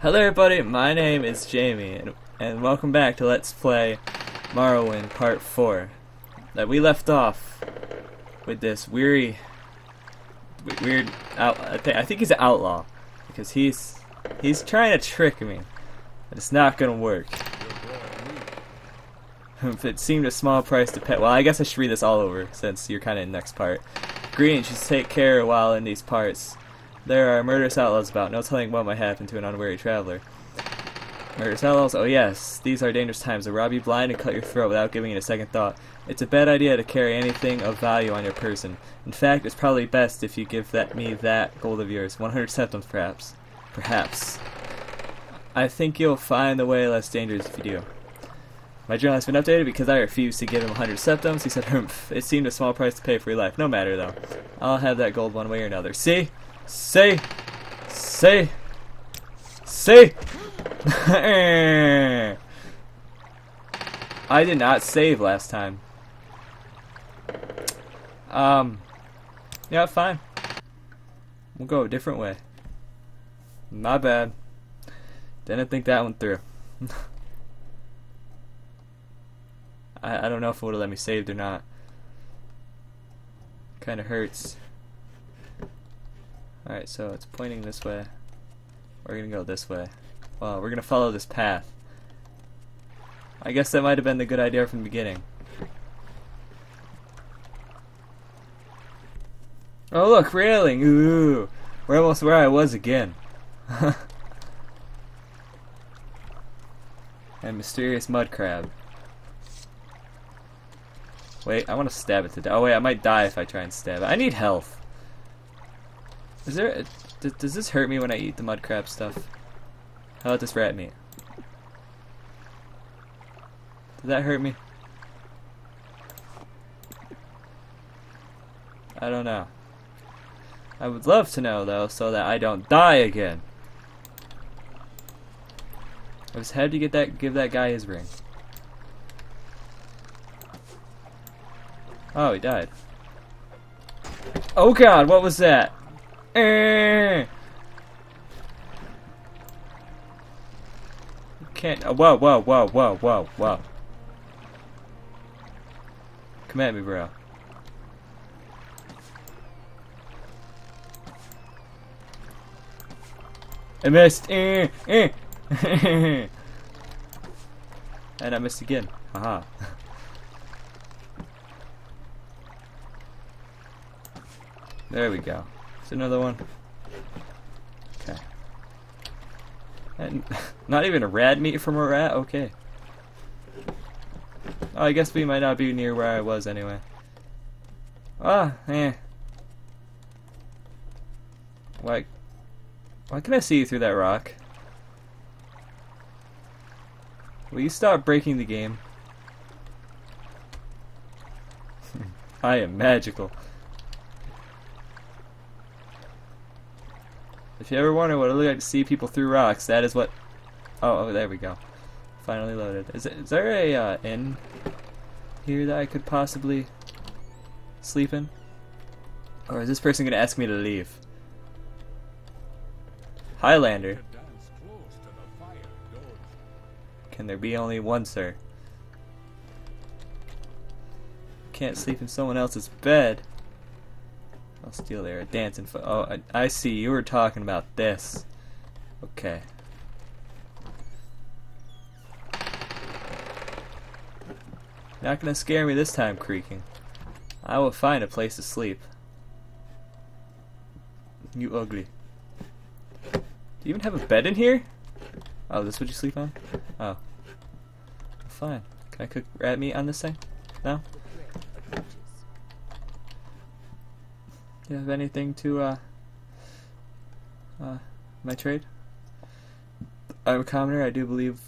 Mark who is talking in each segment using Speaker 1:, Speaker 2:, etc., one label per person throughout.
Speaker 1: Hello everybody, my name is Jamie, and, and welcome back to Let's Play Morrowind Part 4. That we left off with this weary, weird, I, thi- I think he's an outlaw, because he's, he's trying to trick me, and it's not gonna work. if it seemed a small price to pay, well I guess I should read this all over, since you're kinda in the next part. Green should take care while in these parts. There are murderous outlaws about, no telling what might happen to an unwary traveler. Murderous outlaws? Oh yes, these are dangerous times. They'll rob you blind and cut your throat without giving it a second thought. It's a bad idea to carry anything of value on your person. In fact, it's probably best if you give that me that gold of yours. 100 septims, perhaps. Perhaps. I think you'll find the way less dangerous if you do. My journal has been updated because I refused to give him 100 septims. He said, humph, it seemed a small price to pay for your life. No matter, though. I'll have that gold one way or another. See? See? See? See? I did not save last time. Um, yeah, fine. We'll go a different way. My bad. Didn't think that one through. I, I don't know if it would have let me saved or not. Kinda hurts. Alright, so it's pointing this way. We're gonna go this way. Well, we're gonna follow this path. I guess that might have been the good idea from the beginning. Oh look, railing! Ooh! We're almost where I was again. and mysterious mud crab. Wait, I want to stab it to death. Oh wait, I might die if I try and stab it. I need health. Is there? A, d- does this hurt me when I eat the mud crab stuff? How about this rat meat? Did that hurt me? I don't know. I would love to know though, so that I don't die again. I just had to get that, give that guy his ring. Oh, he died. Oh God, what was that? Eh. Can't. Oh, whoa, whoa, whoa, whoa, whoa, whoa. Come at me, bro. I missed. Eh, eh. and I missed again. Haha. There we go. Another one. Okay. And not even a rad meat from a rat? Okay. Oh, I guess we might not be near where I was anyway. Ah, eh. Why? Why can I see you through that rock? Will you stop breaking the game? I am magical. If you ever wonder what it looks like to see people through rocks, that is what. Oh, oh there we go. Finally loaded. Is, it, is there a uh, inn here that I could possibly sleep in? Or is this person going to ask me to leave? Highlander. Can there be only one, sir? Can't sleep in someone else's bed. I'll steal there. A dancing foot. Oh, I, I see. You were talking about this. Okay. Not gonna scare me this time, creaking. I will find a place to sleep. You ugly. Do you even have a bed in here? Oh, this what you sleep on? Oh. Fine. Can I cook rat meat on this thing? No? Do you have anything to, uh, uh, my trade? I'm a commoner. I do believe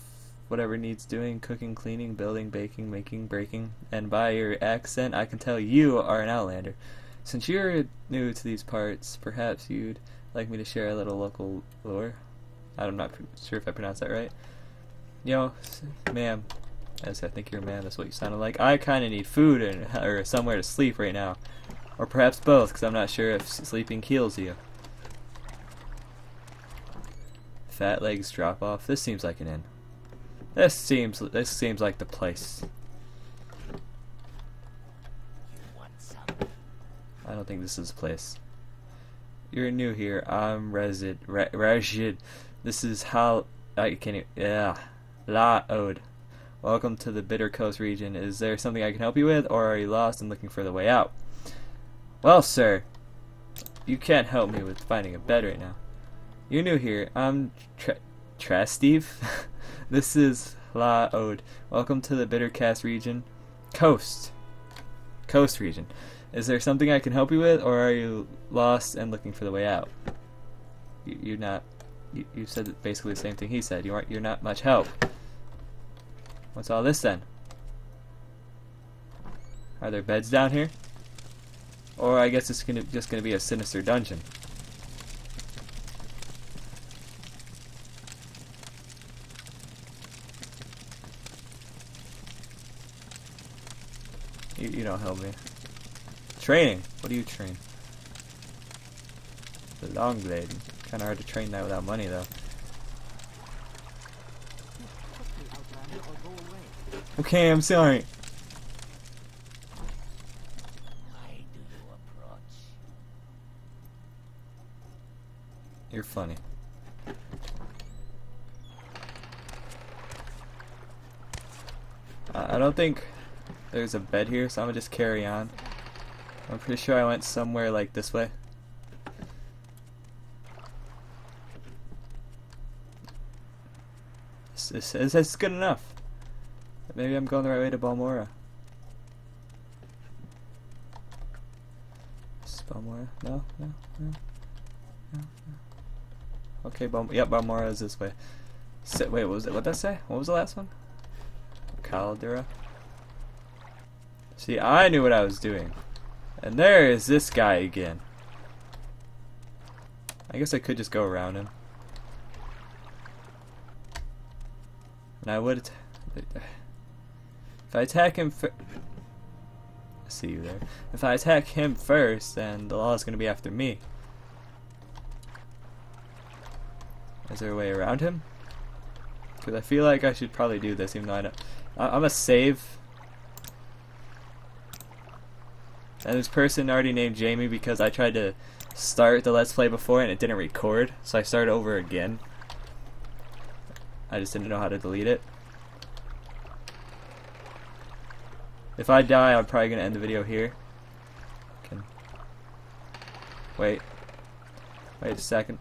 Speaker 1: whatever needs doing, cooking, cleaning, building, baking, making, breaking, and by your accent, I can tell you are an outlander. Since you're new to these parts, perhaps you'd like me to share a little local lore. I'm not sure if I pronounced that right. Yo, s- ma'am, as I think you're a man, that's what you sounded like. I kind of need food and or somewhere to sleep right now. Or perhaps both, because I'm not sure if sleeping kills you. Fatleg's Drop Off. This seems like an inn. This seems this seems like the place. I don't think this is the place. You're new here. I'm Resid. Re. This is how I can. Yeah, Hla Oad. Welcome to the Bitter Coast region. Is there something I can help you with, or are you lost and looking for the way out? Well, sir, you can't help me with finding a bed right now. You're new here. I'm Tra, Steve. this is Hla Oad. Welcome to the Bittercast region. Coast. Coast region. Is there something I can help you with, or are you lost and looking for the way out? You, you're not. You, you said basically the same thing he said. You aren't. You're not much help. What's all this then? Are there beds down here? Or I guess it's gonna, just gonna be a sinister dungeon. You, you don't help me. Training? What do you train? The long blade. Kinda hard to train that without money though. Okay, I'm sorry. You're funny. I don't think there's a bed here, so I'm gonna just carry on. I'm pretty sure I went somewhere like this way. This, this, is good enough. Maybe I'm going the right way to Balmora. Is Balmora? No, no, no. Okay, Bal yep, Balmora is this way. Sit, wait, what was it? What did that say? What was the last one? Caldera. See, I knew what I was doing. And there is this guy again. I guess I could just go around him. And I would... If I attack him see you there. If I attack him first, then the law is going to be after me. Is there a way around him? Because I feel like I should probably do this, even though I don't... I I'm a save And this person already named Jamie because I tried to start the Let's Play before and it didn't record, so I started over again. I just didn't know how to delete it. If I die, I'm probably going to end the video here. Can... Wait. Wait a second.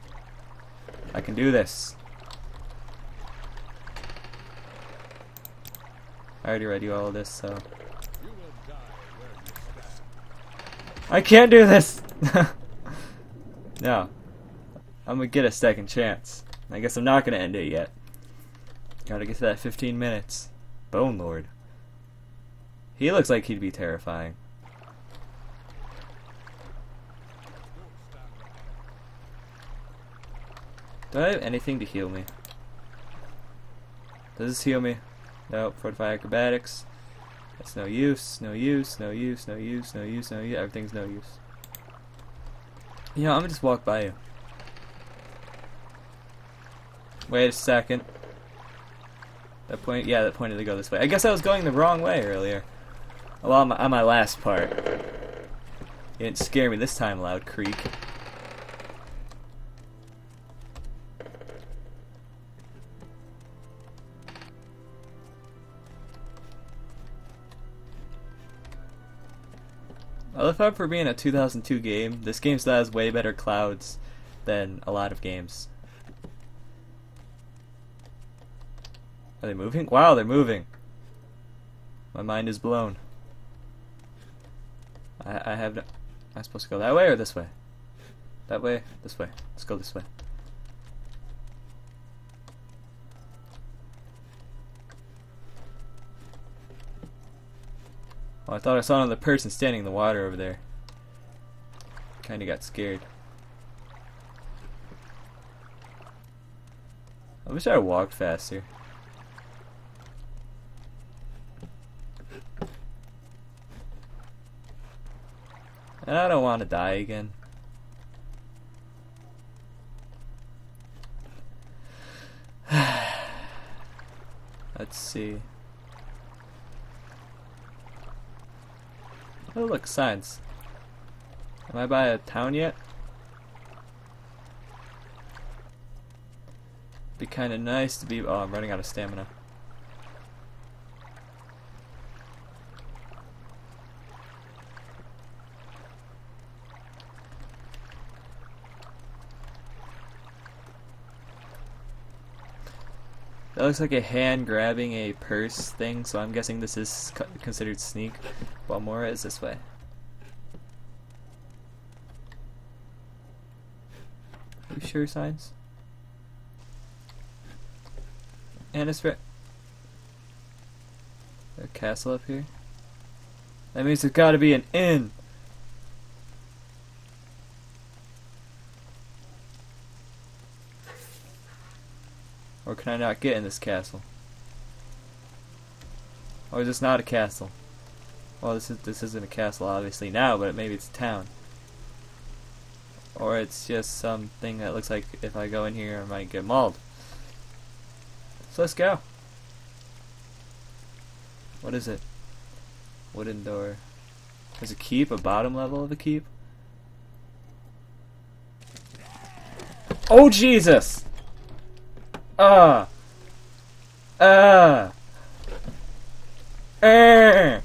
Speaker 1: I can do this. I already read you all this, so... I can't do this! no. I'm gonna get a second chance. I guess I'm not gonna end it yet. Gotta get to that 15 minutes. Bone Lord. He looks like he'd be terrifying. Do I have anything to heal me? Does this heal me? Nope. Fortify acrobatics. That's no use, no use, no use, no use, no use, no use. Everything's no use. You know, I'm gonna just walk by you. Wait a second. That point, yeah, that pointed to go this way. I guess I was going the wrong way earlier. Well, on my, on my last part. You didn't scare me this time, Loud Creek. I love how for being a 2002 game, this game still has way better clouds than a lot of games. Are they moving? Wow, they're moving. My mind is blown. I, I have no... Am I supposed to go that way or this way? That way? This way. Let's go this way. Oh, I thought I saw another person standing in the water over there. Kinda got scared. I wish I walked faster. And I don't want to die again. Let's see. Oh, look, signs. Am I by a town yet? Be kind of nice to be. Oh, I'm running out of stamina. That looks like a hand grabbing a purse thing, so I'm guessing this is considered sneak, Balmora is this way. You sure signs? And it's. A castle up here? That means there's gotta be an inn! Or can I not get in this castle? Or is this not a castle? Well, this is this isn't a castle obviously now, but maybe it's a town. Or it's just something that looks like if I go in here I might get mauled. So let's go. What is it? Wooden door. There's a keep, a bottom level of a keep. Oh Jesus! Ah. Ah. Ah.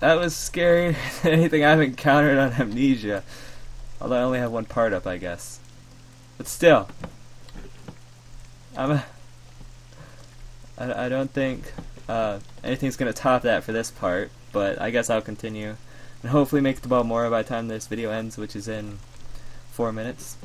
Speaker 1: That was scarier than anything I've encountered on Amnesia. Although I only have one part up, I guess. But still. I'm a, I, I don't think uh, anything's going to top that for this part, but I guess I'll continue. And hopefully make the Balmora by the time this video ends, which is in four minutes.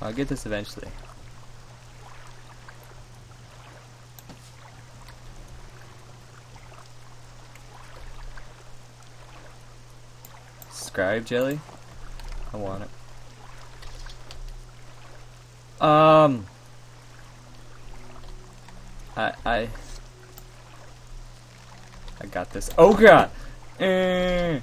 Speaker 1: I'll get this eventually. Scrib jelly? I want it. Um. I I I got this. Oh god. Eh.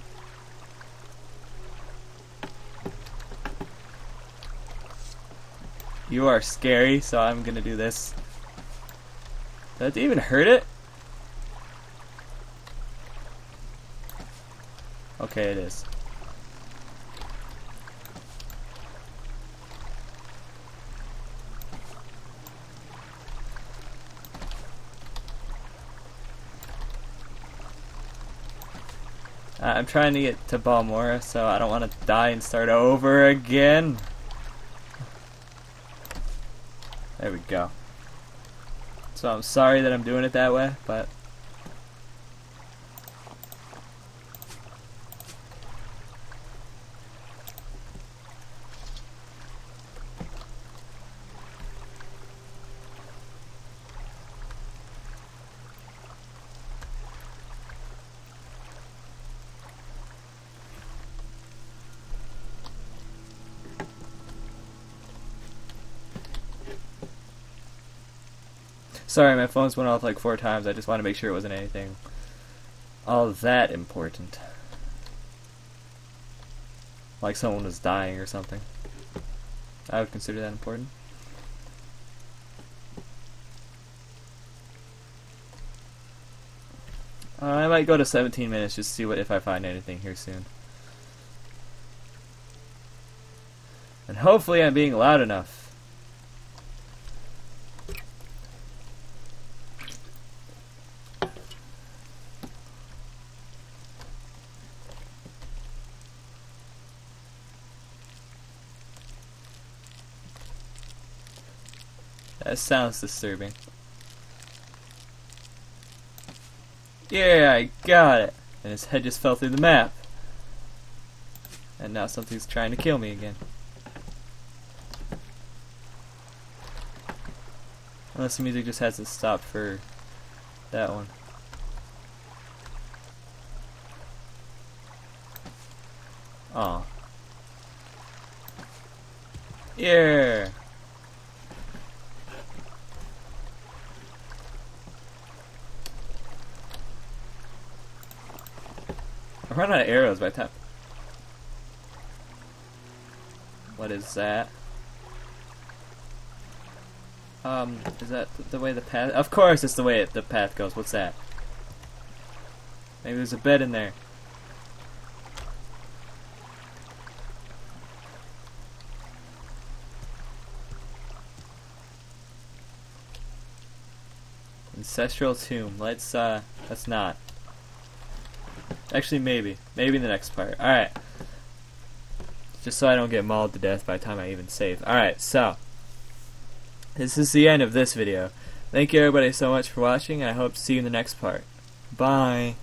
Speaker 1: You are scary, so I'm gonna do this. Did that even hurt it? Okay, it is. I'm trying to get to Balmora, so I don't want to die and start over again. There we go. So I'm sorry that I'm doing it that way, but Sorry, my phone's went off like four times. I just want to make sure it wasn't anything all that important. Like someone was dying or something. I would consider that important. Uh, I might go to 17 minutes just to see what if I find anything here soon. And hopefully I'm being loud enough. That sounds disturbing. Yeah, I got it. And his head just fell through the map. And now something's trying to kill me again. Unless the music just hasn't stopped for that one. Oh. Yeah. Run out of arrows by the time. What is that? Um, is that the way the path? Of course, it's the way the path goes. What's that? Maybe there's a bed in there. Ancestral tomb. Let's uh, let's not. Actually, maybe, maybe the next part. All right. Just so I don't get mauled to death by the time I even save. All right, so this is the end of this video. Thank you everybody so much for watching. I hope to see you in the next part. Bye.